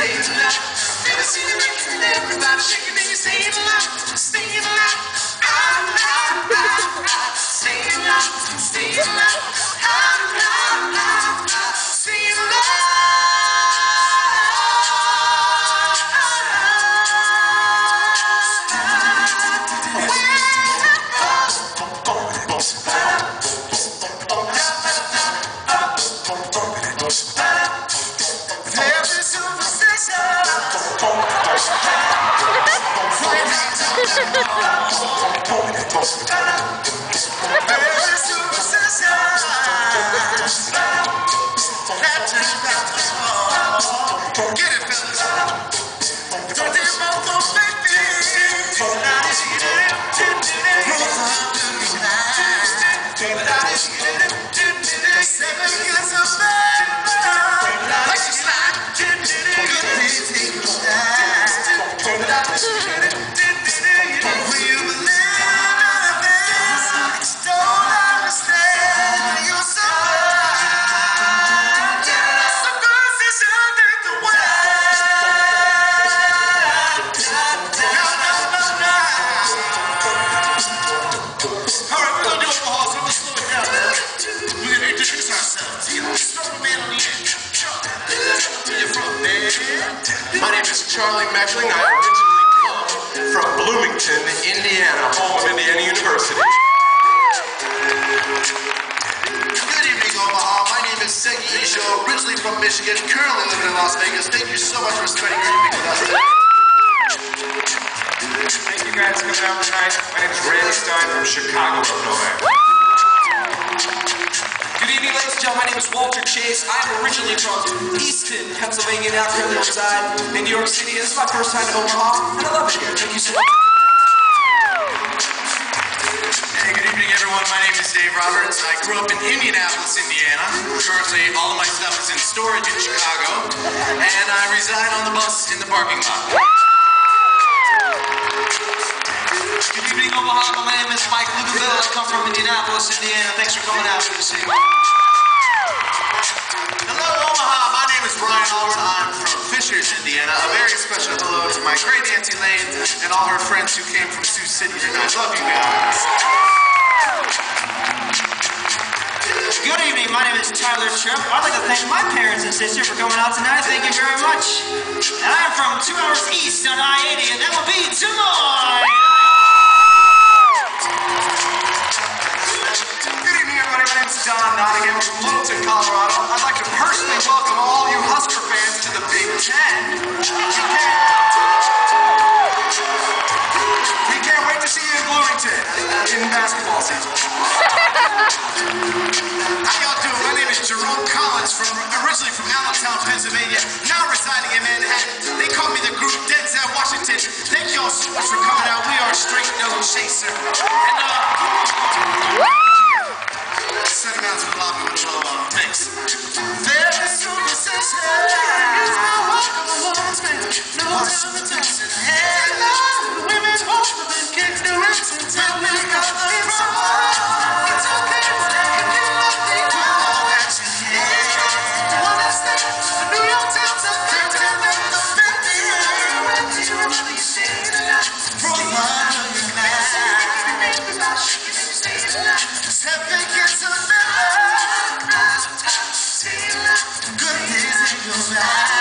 say Get it, fellas. Don't they both go Seven Charlie Mechling. I originally come from Bloomington, Indiana, home of Indiana University. Good evening, Omaha. My name is Seggie Isho, originally from Michigan, currently living in Las Vegas. Thank you so much for spending your evening with us today. Thank you guys for coming out tonight. My name is Randy Stine from Chicago, Illinois. Gentlemen. My name is Walter Chase. I'm originally from Easton, Pennsylvania. Now currently reside in New York City. This is my first time to Omaha, and I love it here. Thank you so much. Hey, good evening, everyone. My name is Dave Roberts. I grew up in Indianapolis, Indiana. Currently, all of my stuff is in storage in Chicago, and I reside on the bus in the parking lot. Good evening, Omaha. My name is Mike Luginbill. I come from Indianapolis, Indiana. Thanks for coming out here this evening. Is Brian Ahlwardt. I'm from Fishers, Indiana. A very special hello to my great Auntie Lane and all her friends who came from Sioux City tonight. I love you guys. Good evening. My name is Tyler Trepp. I'd like to thank my parents and sister for coming out tonight. Thank you very much. And I'm from two hours east on I-80, and that will be Des Moines. Good evening, everybody. My name is Don Nottingham from Littleton, Colorado. See you in Bloomington in basketball season. How y'all doing? My name is Jerome Collins, from originally from Allentown, Pennsylvania, now residing in Manhattan. They call me the group Denzel Washington. Thank y'all so much for coming out. We are Straight No Chaser. And uh, send him out to the lobby with a little uh, mix. There is superstition. It's my walk of a woman's man. No time to dance days